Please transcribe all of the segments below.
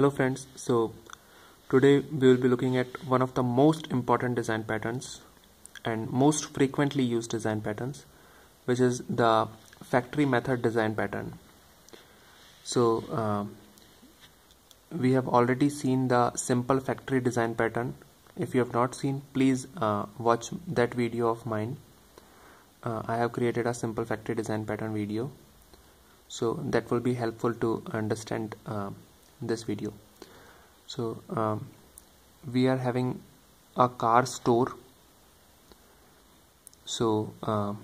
Hello friends, so today we will be looking at one of the most important design patterns and most frequently used design patterns which is the factory method design pattern. So uh, we have already seen the simple factory design pattern. If you have not seen please uh, watch that video of mine. Uh, I have created a simple factory design pattern video so that will be helpful to understand uh, this video. So um, we are having a car store. So uh,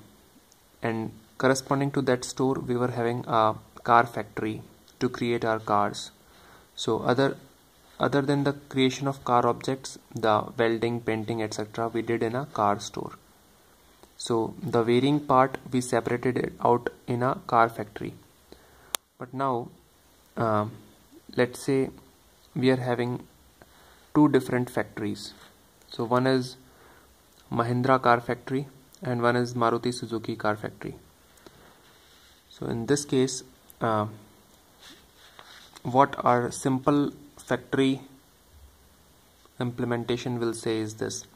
and corresponding to that store we were having a car factory to create our cars. So other other than the creation of car objects the welding painting etc we did in a car store. So the varying part we separated it out in a car factory. But now uh, let's say we are having two different factories. So one is Mahindra car factory and one is Maruti Suzuki car factory. So in this case uh, what our simple factory implementation will say is this.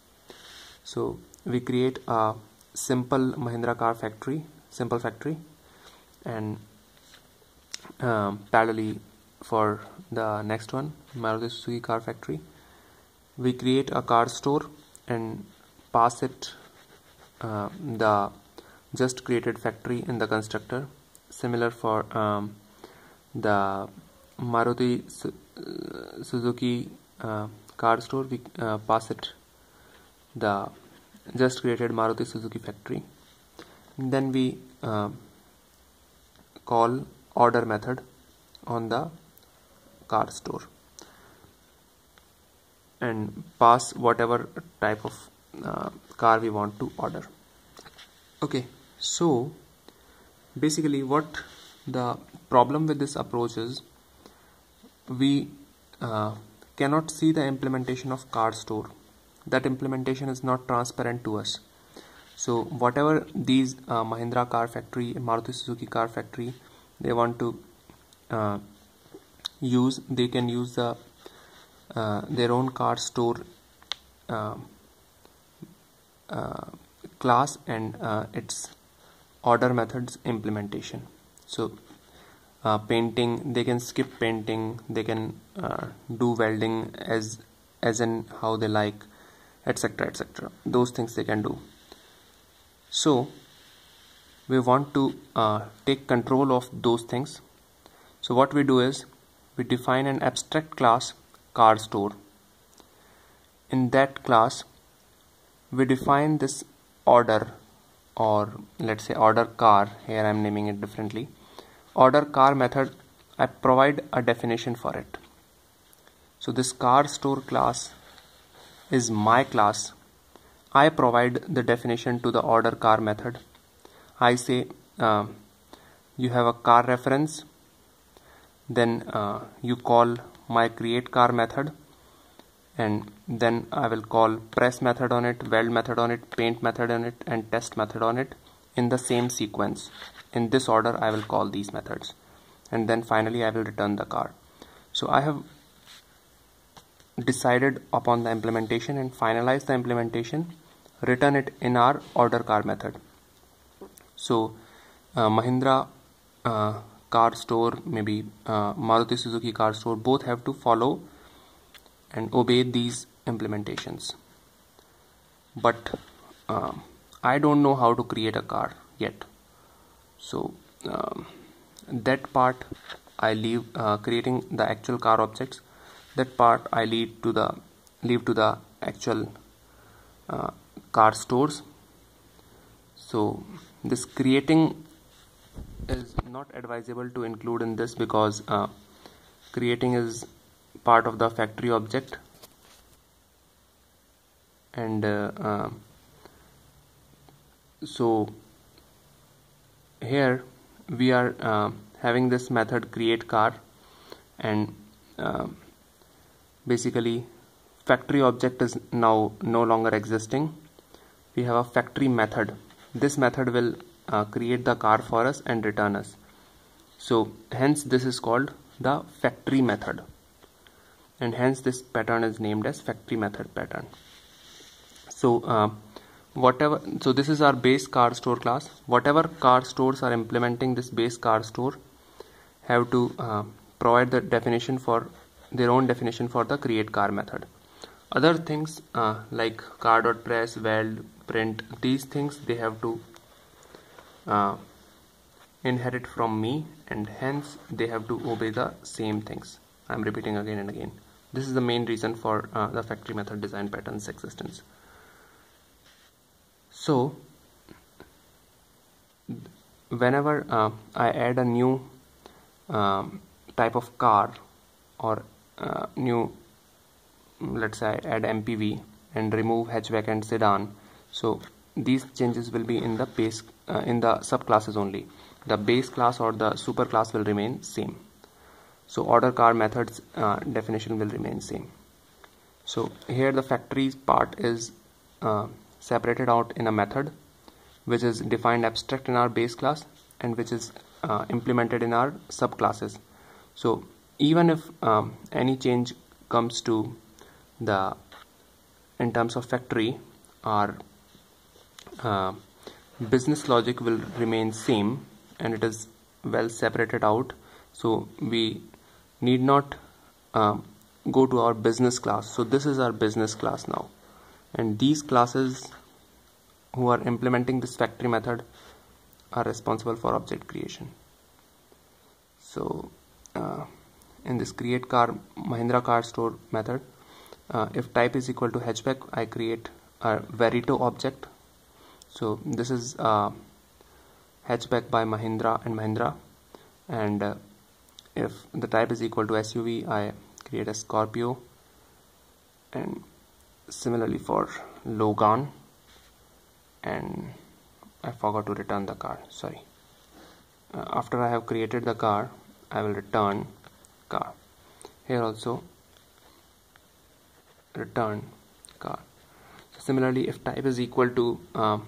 So we create a simple Mahindra car factory simple factory and um, parallelly for the next one Maruti Suzuki car factory. We create a car store and pass it uh, the just created factory in the constructor. Similar for um, the Maruti uh, Suzuki uh, car store we uh, pass it the just created Maruti Suzuki factory. Then we uh, call order method on the car store. And pass whatever type of uh, car we want to order. Okay so basically what the problem with this approach is we uh, cannot see the implementation of car store. That implementation is not transparent to us. So whatever these uh, Mahindra car factory Maruti Suzuki car factory they want to uh, use they can use the uh, their own car store uh, uh, class and uh, its order methods implementation. So uh, painting they can skip painting they can do welding as as in how they like etc etc those things they can do. So we want to take control of those things. So what we do is we define an abstract class car store. In that class we define this order or let's say order car here I'm naming it differently. Order car method I provide a definition for it. So this car store class is my class. I provide the definition to the order car method. I say uh, you have a car reference then uh, you call my create car method and then I will call press method on it, weld method on it, paint method on it and test method on it in the same sequence. In this order I will call these methods and then finally I will return the car. So I have decided upon the implementation and finalized the implementation return it in our order car method. So uh, Mahindra uh, car store maybe uh, Maruti Suzuki car store both have to follow and obey these implementations. But uh, I don't know how to create a car yet. So um, that part I leave uh, creating the actual car objects that part I leave to the leave to the actual uh, car stores. So this creating is not advisable to include in this because uh, creating is part of the factory object. And uh, uh, so here we are uh, having this method create car and uh, basically factory object is now no longer existing. We have a factory method. This method will uh, create the car for us and return us. So hence this is called the factory method. And hence this pattern is named as factory method pattern. So uh, whatever so this is our base car store class. Whatever car stores are implementing this base car store have to uh, provide the definition for their own definition for the create car method. Other things uh, like car.press weld print these things they have to uh, inherit from me and hence they have to obey the same things. I'm repeating again and again. This is the main reason for uh, the factory method design pattern's existence. So whenever uh, I add a new um, type of car or uh, new let's say add MPV and remove hatchback and sedan so these changes will be in the base uh, in the subclasses only. The base class or the super class will remain same. So order car methods uh, definition will remain same. So here the factory part is uh, separated out in a method which is defined abstract in our base class and which is uh, implemented in our subclasses. So even if um, any change comes to the in terms of factory our uh, business logic will remain same and it is well separated out. So we need not uh, go to our business class. So this is our business class now. And these classes who are implementing this factory method are responsible for object creation. So uh, in this create car Mahindra car store method uh, if type is equal to hatchback I create a Verito object so this is uh, hatchback by Mahindra and Mahindra. And uh, if the type is equal to SUV I create a Scorpio. And similarly for Logan. And I forgot to return the car. Sorry. Uh, after I have created the car I will return car. Here also return car. So similarly if type is equal to uh,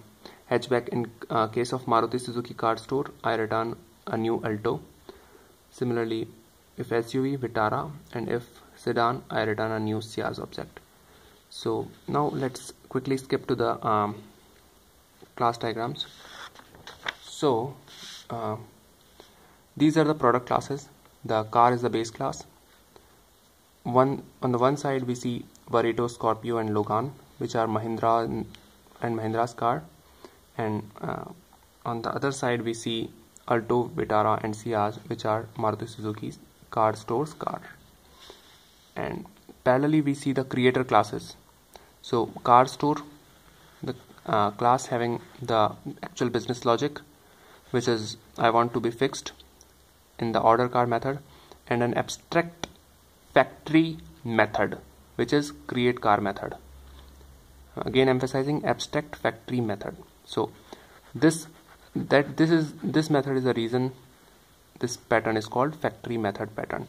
hatchback in uh, case of Maruti Suzuki car store I return a new Alto. Similarly if SUV Vitara and if sedan I return a new Ciaz object. So now let's quickly skip to the um, class diagrams. So uh, these are the product classes. The car is the base class. One on the one side we see Verito, Scorpio and Logan which are Mahindra and Mahindra's car and uh, on the other side we see Alto, Vitara and Ciaz which are Maruti Suzuki's car stores car. And parallelly we see the creator classes. So car store the uh, class having the actual business logic which is I want to be fixed in the order car method and an abstract factory method which is create car method. Again emphasizing abstract factory method so this that this is this method is the reason this pattern is called factory method pattern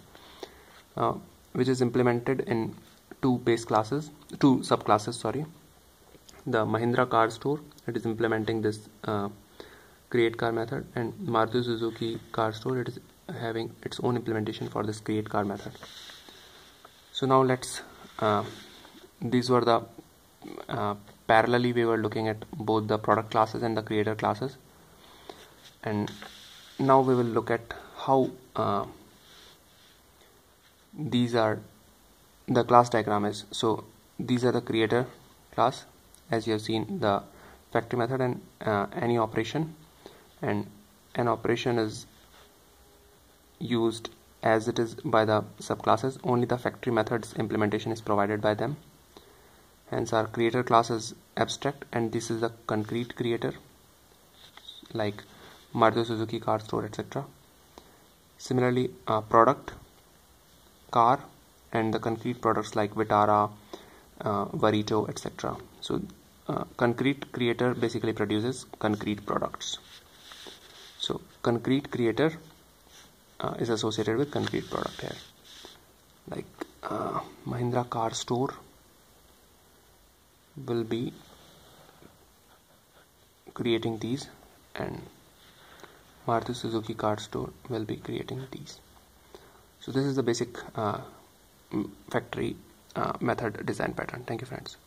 uh, which is implemented in two base classes two subclasses sorry. The Mahindra car store it is implementing this uh, create car method and Maruti Suzuki car store it is having its own implementation for this create car method. So now let's uh, these were the uh, parallelly we were looking at both the product classes and the creator classes. And now we will look at how uh, these are the class diagram is. So these are the creator class as you have seen the factory method and uh, any operation. And an operation is used as it is by the subclasses. Only the factory methods implementation is provided by them hence our creator class is abstract and this is a concrete creator like Maruti Suzuki car store etc similarly uh, product car and the concrete products like Vitara uh, Verito etc so uh, concrete creator basically produces concrete products. So concrete creator uh, is associated with concrete product here. Like uh, Mahindra car store will be creating these and Maruti Suzuki card store will be creating these. So this is the basic uh, factory uh, method design pattern. Thank you friends